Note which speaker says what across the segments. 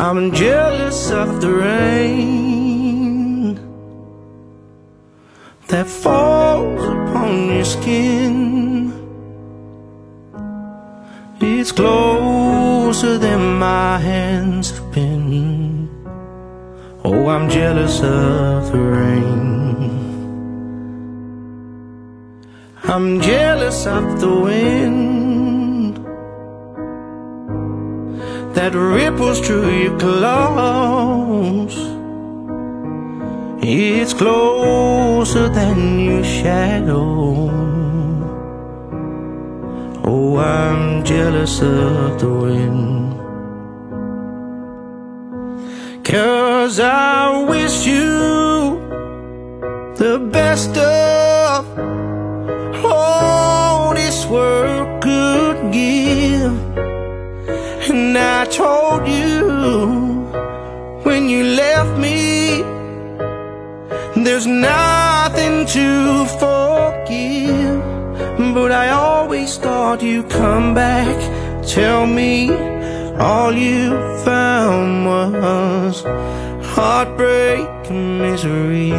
Speaker 1: I'm jealous of the rain that falls upon your skin. It's closer than my hands have been. Oh, I'm jealous of the rain. I'm jealous of the wind that ripples through your clothes. It's closer than your shadow. Oh, I'm jealous of the wind. Cause I wish you the best of all this world could give. And I told you when you left me, there's nothing to forgive. But I always thought you'd come back, tell me all you found was heartbreak and misery.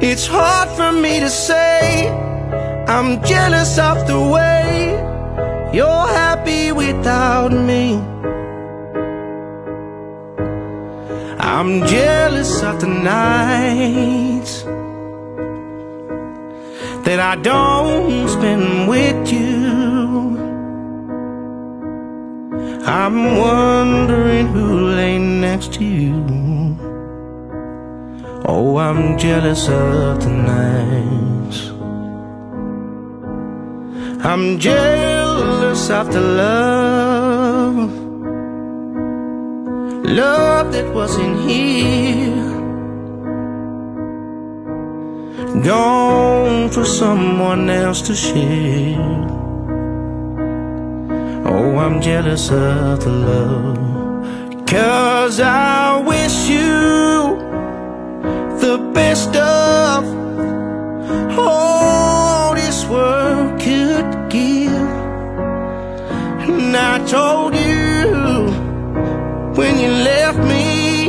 Speaker 1: It's hard for me to say I'm jealous of the way you're happy without me. I'm jealous of the nights that I don't spend with you. I'm wondering who lay next to you. Oh, I'm jealous of the nights. I'm jealous of the love, love that wasn't here. Gone for someone else to share. Oh, I'm jealous of the love. Cause I I told you when you left me,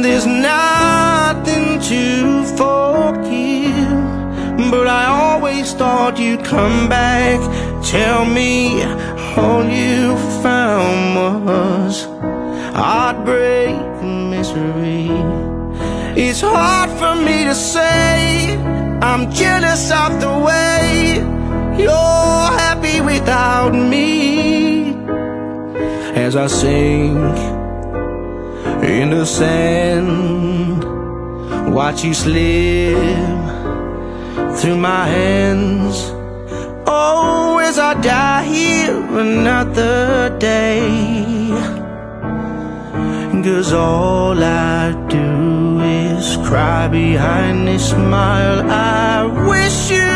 Speaker 1: there's nothing to forgive. But I always thought you'd come back, tell me all you found was heartbreak and misery. It's hard for me to say I'm jealous of the way you're happy without me. As I sink in the sand, watch you slip through my hands. Oh, as I die here another day. Cause all I do is cry behind this smile. I wish you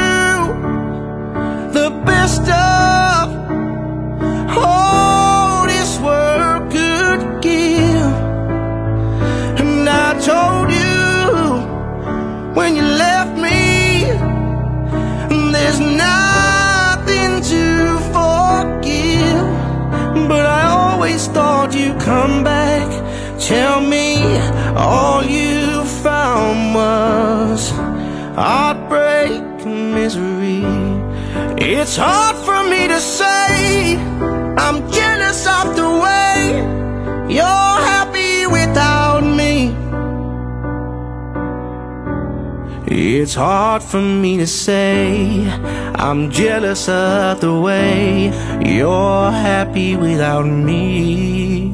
Speaker 1: tell me all you found was heartbreak and misery. It's hard for me to say I'm jealous of the way you're happy without me. It's hard for me to say I'm jealous of the way you're happy without me.